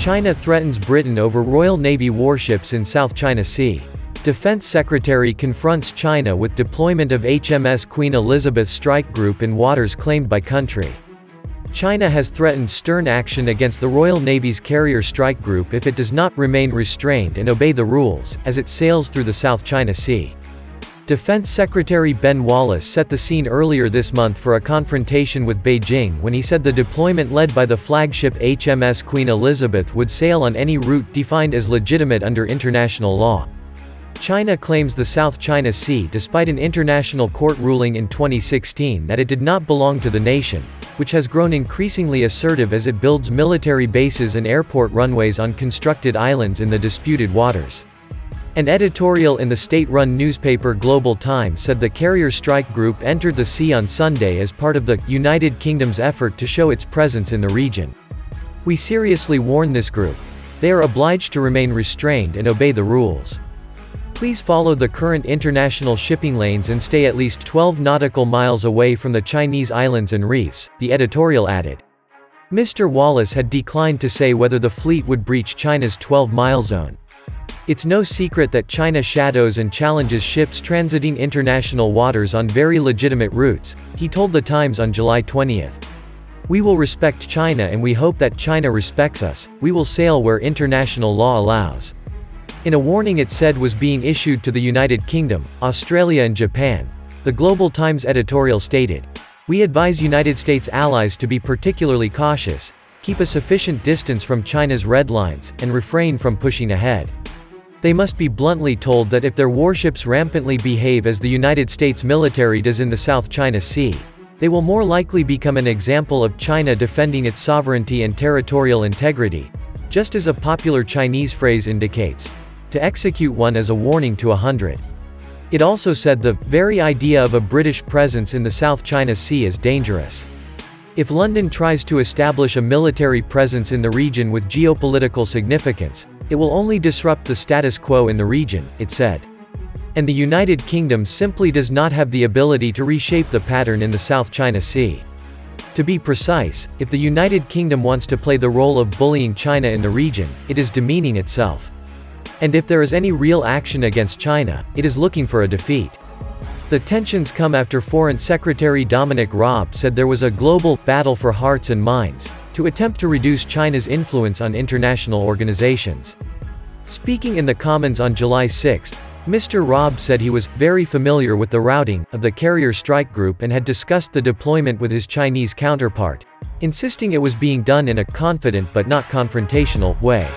China threatens Britain over Royal Navy warships in South China Sea. Defense Secretary confronts China with deployment of HMS Queen Elizabeth strike group in waters claimed by country. China has threatened stern action against the Royal Navy's carrier strike group if it does not remain restrained and obey the rules, as it sails through the South China Sea. Defense Secretary Ben Wallace set the scene earlier this month for a confrontation with Beijing when he said the deployment led by the flagship HMS Queen Elizabeth would sail on any route defined as legitimate under international law. China claims the South China Sea despite an international court ruling in 2016 that it did not belong to the nation, which has grown increasingly assertive as it builds military bases and airport runways on constructed islands in the disputed waters. An editorial in the state-run newspaper Global Times said the carrier strike group entered the sea on Sunday as part of the United Kingdom's effort to show its presence in the region. We seriously warn this group. They are obliged to remain restrained and obey the rules. Please follow the current international shipping lanes and stay at least 12 nautical miles away from the Chinese islands and reefs, the editorial added. Mr. Wallace had declined to say whether the fleet would breach China's 12-mile zone. It's no secret that China shadows and challenges ships transiting international waters on very legitimate routes, he told The Times on July 20. We will respect China and we hope that China respects us, we will sail where international law allows. In a warning it said was being issued to the United Kingdom, Australia and Japan, the Global Times editorial stated, We advise United States allies to be particularly cautious, keep a sufficient distance from China's red lines, and refrain from pushing ahead. They must be bluntly told that if their warships rampantly behave as the United States military does in the South China Sea, they will more likely become an example of China defending its sovereignty and territorial integrity, just as a popular Chinese phrase indicates, to execute one as a warning to a hundred. It also said the very idea of a British presence in the South China Sea is dangerous. If London tries to establish a military presence in the region with geopolitical significance, it will only disrupt the status quo in the region, it said. And the United Kingdom simply does not have the ability to reshape the pattern in the South China Sea. To be precise, if the United Kingdom wants to play the role of bullying China in the region, it is demeaning itself. And if there is any real action against China, it is looking for a defeat. The tensions come after Foreign Secretary Dominic Raab said there was a global battle for hearts and minds to attempt to reduce China's influence on international organizations. Speaking in the Commons on July 6, Mr. Raab said he was very familiar with the routing of the carrier strike group and had discussed the deployment with his Chinese counterpart, insisting it was being done in a confident but not confrontational way.